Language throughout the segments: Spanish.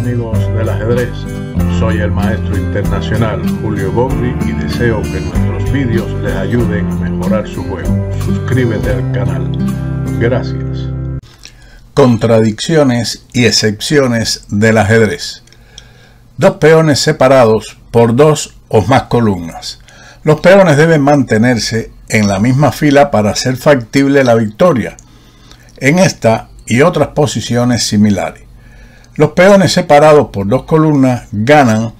amigos del ajedrez, soy el maestro internacional Julio Bogri y deseo que nuestros vídeos les ayuden a mejorar su juego. Suscríbete al canal. Gracias. Contradicciones y excepciones del ajedrez. Dos peones separados por dos o más columnas. Los peones deben mantenerse en la misma fila para hacer factible la victoria. En esta y otras posiciones similares. Los peones separados por dos columnas ganan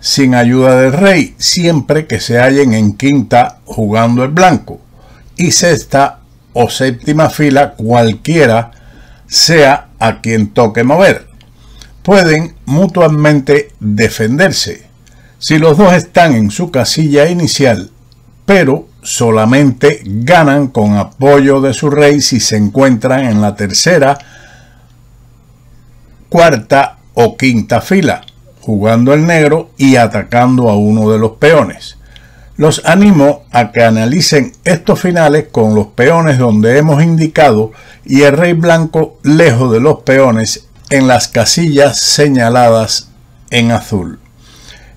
sin ayuda del rey siempre que se hallen en quinta jugando el blanco y sexta o séptima fila cualquiera sea a quien toque mover. Pueden mutuamente defenderse si los dos están en su casilla inicial, pero solamente ganan con apoyo de su rey si se encuentran en la tercera, cuarta o quinta fila, jugando el negro y atacando a uno de los peones. Los animo a que analicen estos finales con los peones donde hemos indicado y el rey blanco lejos de los peones en las casillas señaladas en azul.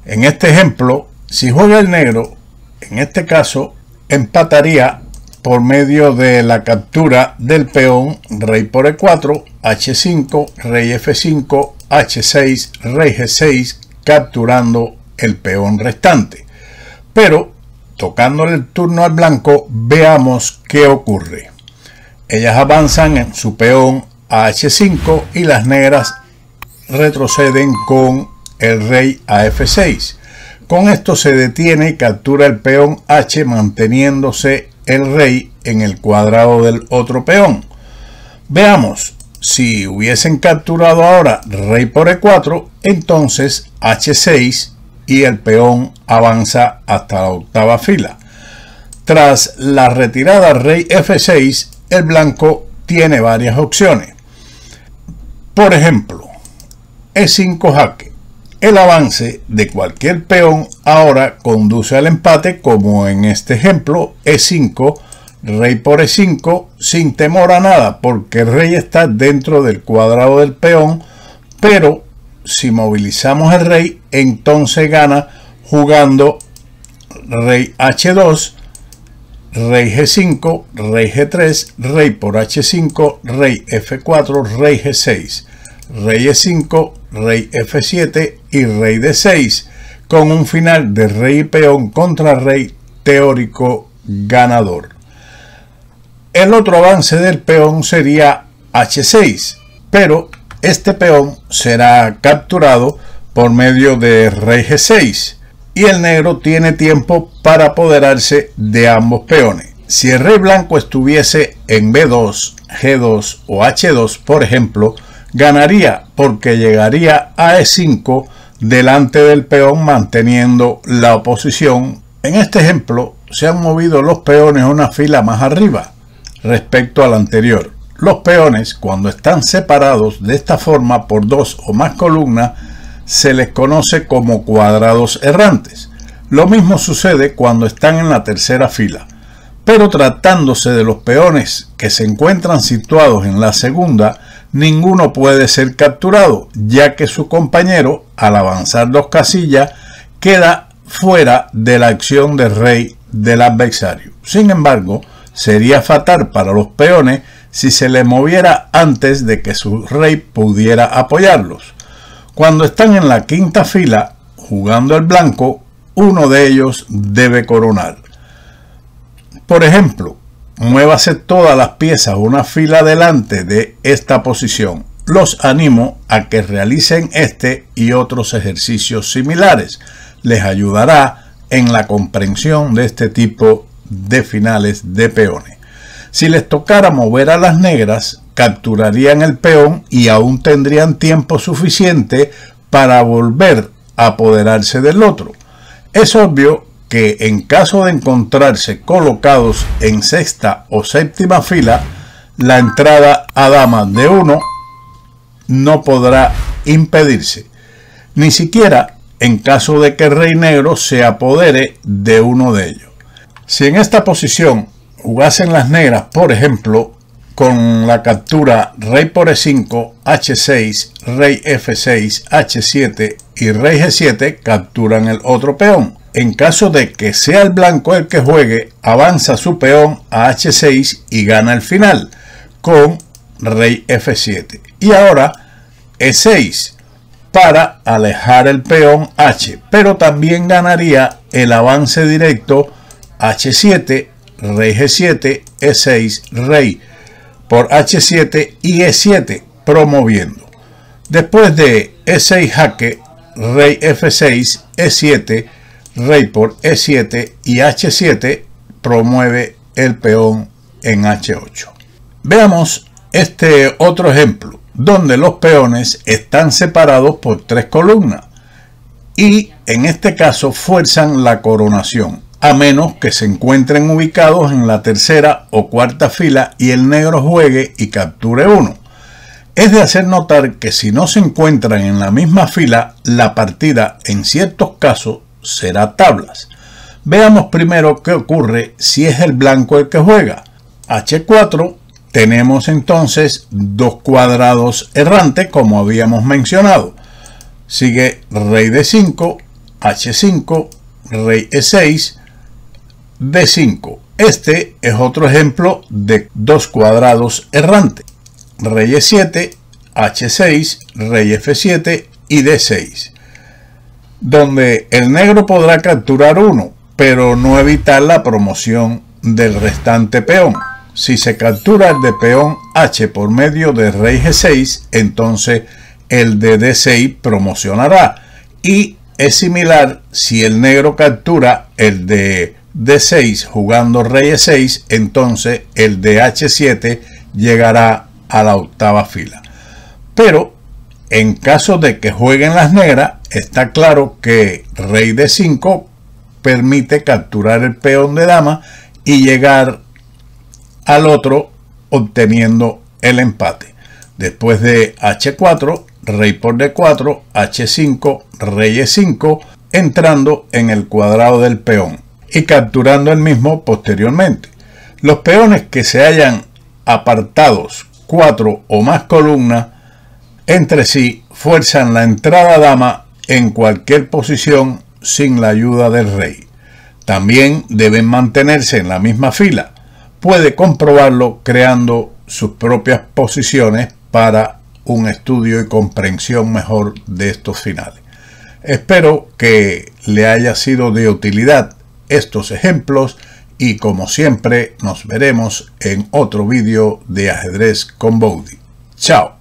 En este ejemplo, si juega el negro, en este caso empataría por medio de la captura del peón rey por e4, h5, rey f5, h6, rey g6, capturando el peón restante. Pero, tocándole el turno al blanco, veamos qué ocurre. Ellas avanzan en su peón a h5 y las negras retroceden con el rey a f6. Con esto se detiene y captura el peón H manteniéndose el rey en el cuadrado del otro peón. Veamos, si hubiesen capturado ahora rey por e4, entonces h6 y el peón avanza hasta la octava fila. Tras la retirada rey f6, el blanco tiene varias opciones. Por ejemplo, e5 jaque el avance de cualquier peón ahora conduce al empate como en este ejemplo E5, rey por E5 sin temor a nada porque el rey está dentro del cuadrado del peón, pero si movilizamos el rey entonces gana jugando rey H2, rey G5, rey G3, rey por H5, rey F4, rey G6 rey e5, rey f7 y rey d6, con un final de rey peón contra rey teórico ganador. El otro avance del peón sería h6, pero este peón será capturado por medio de rey g6 y el negro tiene tiempo para apoderarse de ambos peones. Si el rey blanco estuviese en b2, g2 o h2, por ejemplo, ganaría porque llegaría a E5 delante del peón manteniendo la oposición. En este ejemplo se han movido los peones una fila más arriba respecto al anterior. Los peones cuando están separados de esta forma por dos o más columnas se les conoce como cuadrados errantes. Lo mismo sucede cuando están en la tercera fila. Pero tratándose de los peones que se encuentran situados en la segunda, ninguno puede ser capturado, ya que su compañero, al avanzar dos casillas, queda fuera de la acción del rey del adversario. Sin embargo, sería fatal para los peones si se le moviera antes de que su rey pudiera apoyarlos. Cuando están en la quinta fila, jugando el blanco, uno de ellos debe coronar. Por ejemplo, muévase todas las piezas una fila delante de esta posición. Los animo a que realicen este y otros ejercicios similares. Les ayudará en la comprensión de este tipo de finales de peones. Si les tocara mover a las negras, capturarían el peón y aún tendrían tiempo suficiente para volver a apoderarse del otro. Es obvio que en caso de encontrarse colocados en sexta o séptima fila, la entrada a dama de uno no podrá impedirse, ni siquiera en caso de que el rey negro se apodere de uno de ellos. Si en esta posición jugasen las negras, por ejemplo, con la captura rey por e5, h6, rey f6, h7 y rey g7 capturan el otro peón. En caso de que sea el blanco el que juegue, avanza su peón a h6 y gana el final con rey f7. Y ahora e6 para alejar el peón h, pero también ganaría el avance directo h7, rey g7, e6, rey por H7 y E7 promoviendo. Después de E6 jaque, rey F6, E7, rey por E7 y H7 promueve el peón en H8. Veamos este otro ejemplo, donde los peones están separados por tres columnas y en este caso fuerzan la coronación a menos que se encuentren ubicados en la tercera o cuarta fila y el negro juegue y capture uno. Es de hacer notar que si no se encuentran en la misma fila, la partida en ciertos casos será tablas. Veamos primero qué ocurre si es el blanco el que juega. H4 tenemos entonces dos cuadrados errantes como habíamos mencionado. Sigue rey de 5, H5, rey E6, D5. Este es otro ejemplo de dos cuadrados errantes. Rey E7, H6, Rey F7 y D6. Donde el negro podrá capturar uno, pero no evitar la promoción del restante peón. Si se captura el de peón H por medio de Rey G6, entonces el de D6 promocionará. Y es similar si el negro captura el de D6 jugando rey E6, entonces el de H7 llegará a la octava fila. Pero en caso de que jueguen las negras, está claro que rey D5 permite capturar el peón de dama y llegar al otro obteniendo el empate. Después de H4, rey por D4, H5, rey E5, entrando en el cuadrado del peón y capturando el mismo posteriormente. Los peones que se hayan apartados cuatro o más columnas entre sí fuerzan la entrada dama en cualquier posición sin la ayuda del rey. También deben mantenerse en la misma fila. Puede comprobarlo creando sus propias posiciones para un estudio y comprensión mejor de estos finales. Espero que le haya sido de utilidad estos ejemplos y como siempre nos veremos en otro vídeo de ajedrez con Bowdy. Chao.